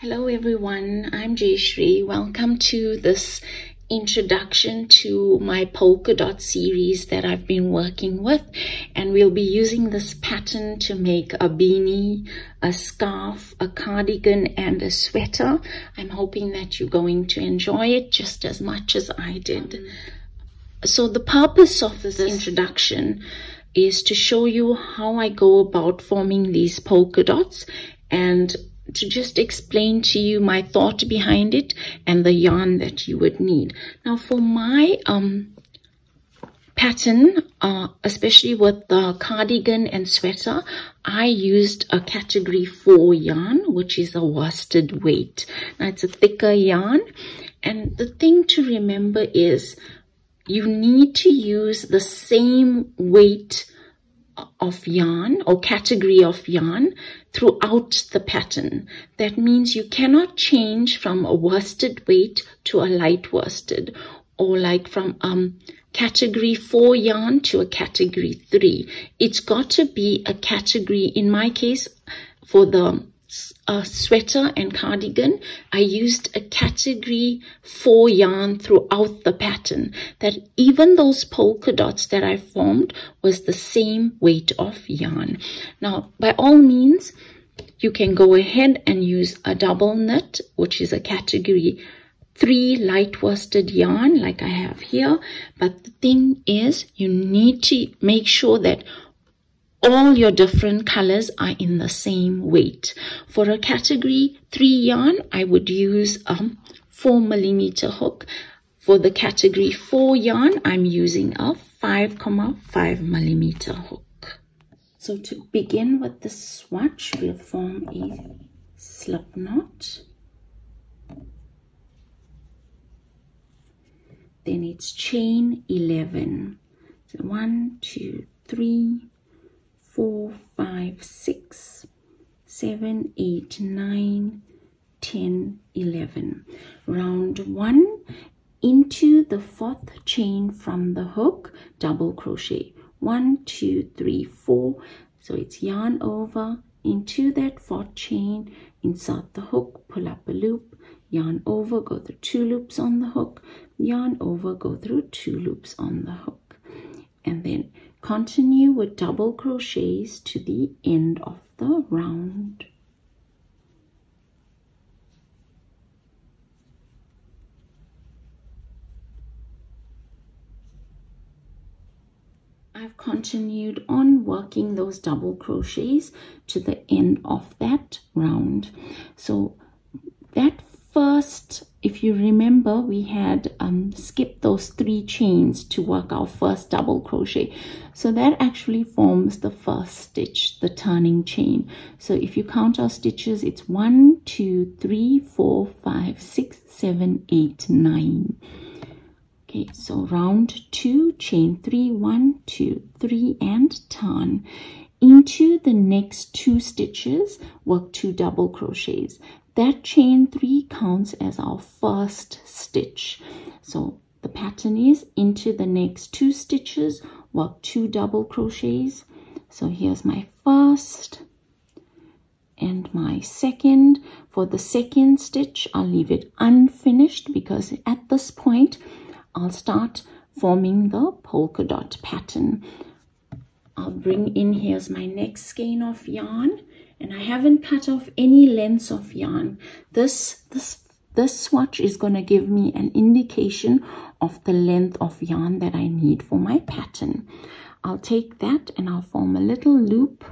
Hello everyone, I'm Jayashree. Welcome to this introduction to my polka dot series that I've been working with and we'll be using this pattern to make a beanie, a scarf, a cardigan and a sweater. I'm hoping that you're going to enjoy it just as much as I did. So the purpose of this introduction is to show you how I go about forming these polka dots and to just explain to you my thought behind it and the yarn that you would need. Now for my um, pattern, uh, especially with the cardigan and sweater, I used a category 4 yarn, which is a worsted weight. Now it's a thicker yarn. And the thing to remember is you need to use the same weight of yarn or category of yarn throughout the pattern. That means you cannot change from a worsted weight to a light worsted or like from um, category 4 yarn to a category 3. It's got to be a category, in my case, for the a sweater and cardigan, I used a category 4 yarn throughout the pattern. That even those polka dots that I formed was the same weight of yarn. Now, by all means, you can go ahead and use a double knit, which is a category 3 light worsted yarn like I have here. But the thing is, you need to make sure that all your different colors are in the same weight. For a category 3 yarn, I would use a 4 millimeter hook. For the category 4 yarn, I'm using a 5,5 millimeter hook. So to begin with the swatch, we'll form a slip knot. Then it's chain 11. So one, two, three, four, five, six, seven, eight, nine, ten, eleven. Round one into the fourth chain from the hook, double crochet. One, two, three, four. So it's yarn over into that fourth chain, insert the hook, pull up a loop, yarn over, go through two loops on the hook, yarn over, go through two loops on the hook. And then Continue with double crochets to the end of the round. I've continued on working those double crochets to the end of that round. So that first if you remember we had um, skipped those three chains to work our first double crochet. So that actually forms the first stitch the turning chain. So if you count our stitches it's one two three four five six seven eight nine. Okay so round two chain three one two three and turn. Into the next two stitches work two double crochets that chain three counts as our first stitch. So the pattern is into the next two stitches work two double crochets. So here's my first and my second. For the second stitch I'll leave it unfinished because at this point I'll start forming the polka dot pattern. I'll bring in here's my next skein of yarn and I haven't cut off any lengths of yarn. This, this, this swatch is going to give me an indication of the length of yarn that I need for my pattern. I'll take that and I'll form a little loop.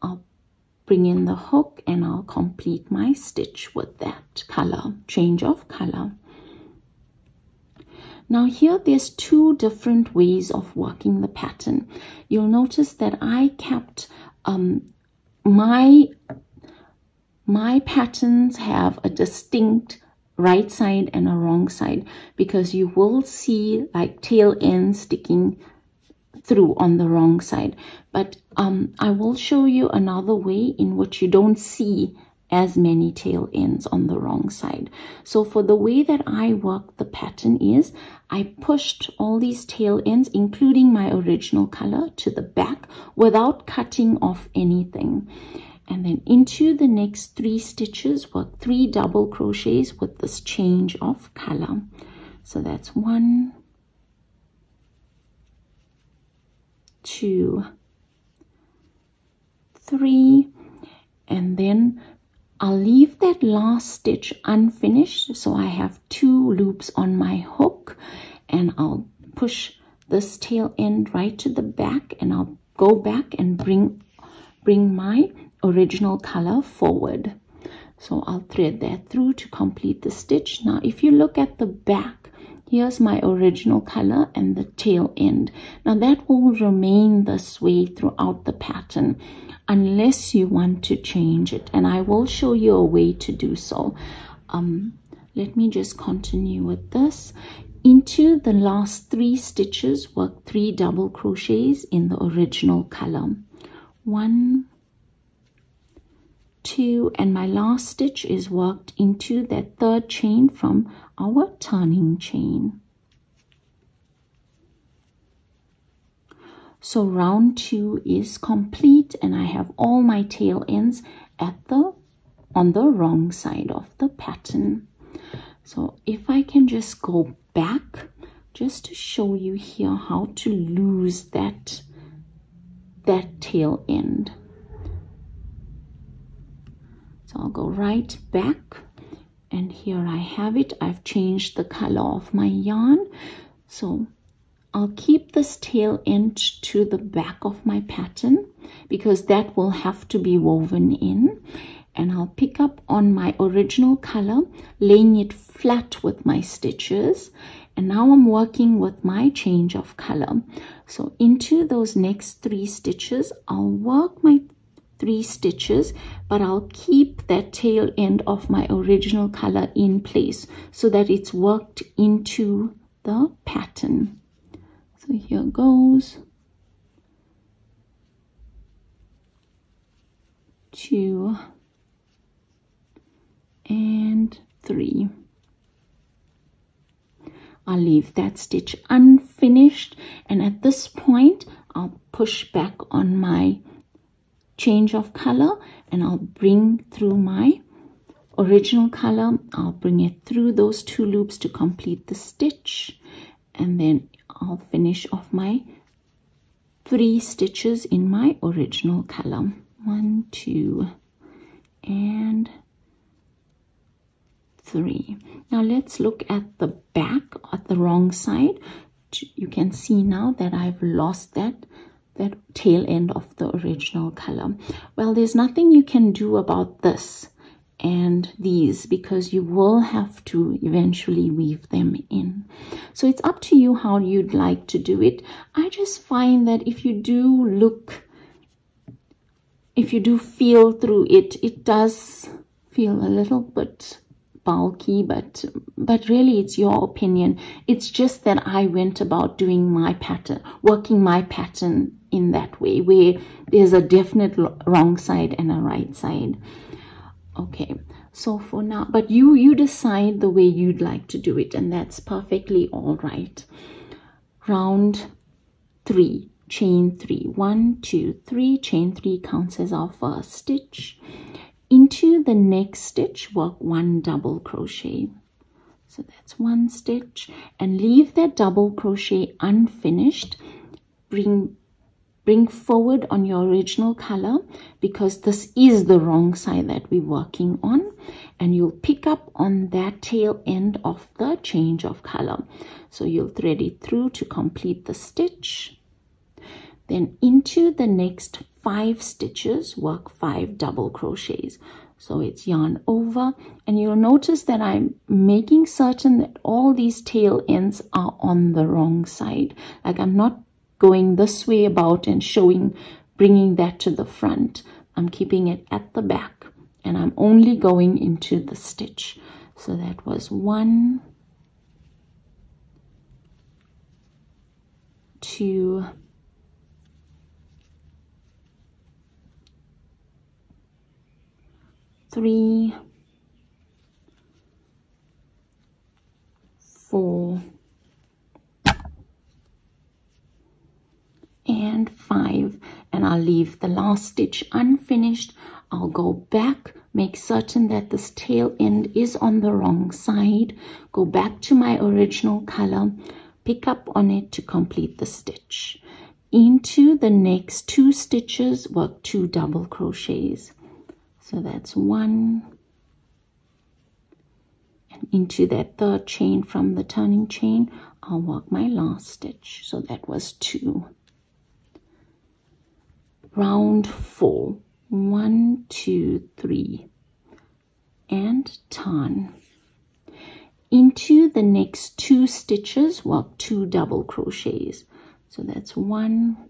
I'll bring in the hook and I'll complete my stitch with that color, change of color. Now here there's two different ways of working the pattern. You'll notice that I kept um, my my patterns have a distinct right side and a wrong side because you will see like tail ends sticking through on the wrong side. But um, I will show you another way in which you don't see as many tail ends on the wrong side. So for the way that I work the pattern is I pushed all these tail ends, including my original color, to the back without cutting off anything. and then into the next three stitches work three double crochets with this change of color so that's one two three and then I'll leave that last stitch unfinished so I have two loops on my hook and I'll push this tail end right to the back and I'll go back and bring bring my original color forward. So I'll thread that through to complete the stitch. Now if you look at the back here's my original color and the tail end. Now that will remain this way throughout the pattern unless you want to change it and I will show you a way to do so. Um, let me just continue with this. Into the last three stitches work three double crochets in the original color. One two and my last stitch is worked into that third chain from our turning chain so round two is complete and I have all my tail ends at the on the wrong side of the pattern. So if I can just go back just to show you here how to lose that that tail end. So I'll go right back and here I have it. I've changed the color of my yarn. So I'll keep this tail end to the back of my pattern because that will have to be woven in. And I'll pick up on my original color laying it flat with my stitches. And now I'm working with my change of color. So into those next three stitches I'll work my three stitches but I'll keep that tail end of my original color in place so that it's worked into the pattern so here goes. Two and three. I'll leave that stitch unfinished and at this point I'll push back on my change of color and I'll bring through my original color. I'll bring it through those two loops to complete the stitch and then I'll finish off my three stitches in my original color one two and three. Now let's look at the back at the wrong side. You can see now that I've lost that that tail end of the original color. Well, there's nothing you can do about this and these because you will have to eventually weave them in. So it's up to you how you'd like to do it. I just find that if you do look, if you do feel through it, it does feel a little bit bulky but but really it's your opinion it's just that i went about doing my pattern working my pattern in that way where there's a definite wrong side and a right side okay. So for now but you you decide the way you'd like to do it and that's perfectly all right. Round three chain three. One two three. Chain three counts as our first stitch. Into the next stitch work one double crochet. So that's one stitch. And leave that double crochet unfinished. Bring bring forward on your original color because this is the wrong side that we're working on. And you'll pick up on that tail end of the change of color. So you'll thread it through to complete the stitch. Then into the next five stitches work five double crochets. So it's yarn over. And you'll notice that I'm making certain that all these tail ends are on the wrong side. Like I'm not going this way about and showing, bringing that to the front. I'm keeping it at the back and I'm only going into the stitch. So that was one, two, three, four, and 5 and I'll leave the last stitch unfinished I'll go back, make certain that this tail end is on the wrong side, go back to my original color, pick up on it to complete the stitch. Into the next two stitches, work two double crochets. So that's one, and into that third chain from the turning chain, I'll work my last stitch. So that was two. Round four, one, two, three, and turn. Into the next two stitches work two double crochets. So that's one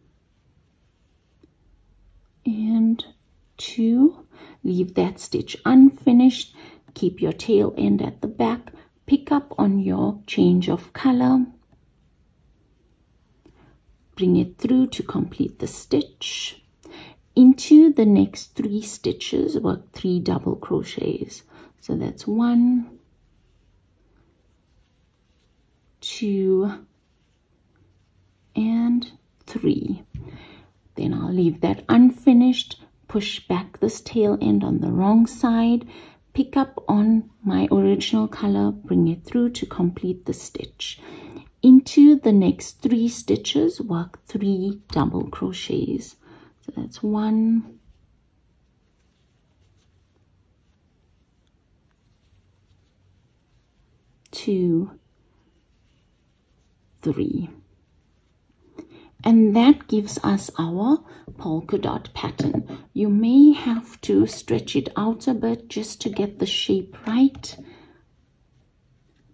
and two. Leave that stitch unfinished. Keep your tail end at the back. Pick up on your change of color. Bring it through to complete the stitch into the next three stitches work three double crochets so that's one two, and three. Then I'll leave that unfinished, push back this tail end on the wrong side, pick up on my original color, bring it through to complete the stitch. Into the next three stitches, work three double crochets. That's one, two, three. And that gives us our polka dot pattern. You may have to stretch it out a bit just to get the shape right.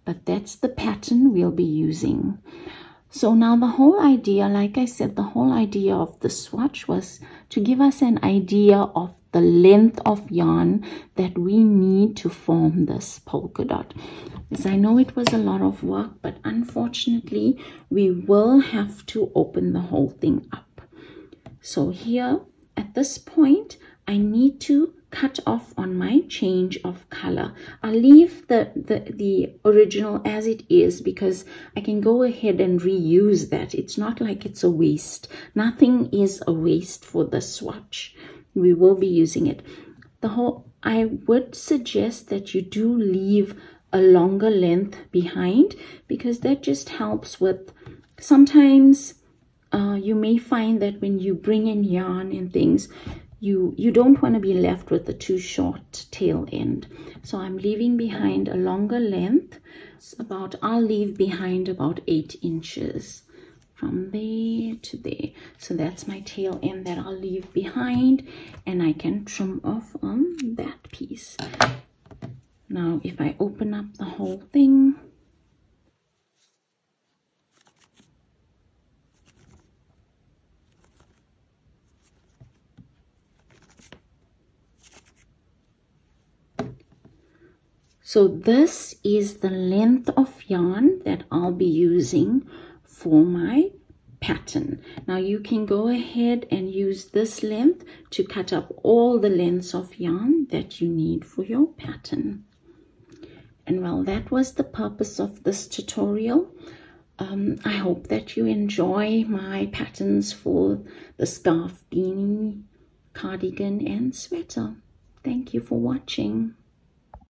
But that's the pattern we'll be using. So now the whole idea, like I said, the whole idea of the swatch was to give us an idea of the length of yarn that we need to form this polka dot. As I know it was a lot of work, but unfortunately we will have to open the whole thing up. So here at this point, I need to cut off on my change of color. I'll leave the, the, the original as it is because I can go ahead and reuse that. It's not like it's a waste. Nothing is a waste for the swatch we will be using it the whole i would suggest that you do leave a longer length behind because that just helps with sometimes uh, you may find that when you bring in yarn and things you you don't want to be left with a too short tail end. So i'm leaving behind a longer length. It's about i'll leave behind about eight inches from there to there. So that's my tail end that I'll leave behind and I can trim off on that piece. Now if I open up the whole thing So this is the length of yarn that I'll be using for my pattern. Now you can go ahead and use this length to cut up all the lengths of yarn that you need for your pattern. And well, that was the purpose of this tutorial. Um, I hope that you enjoy my patterns for the scarf, beanie, cardigan and sweater. Thank you for watching.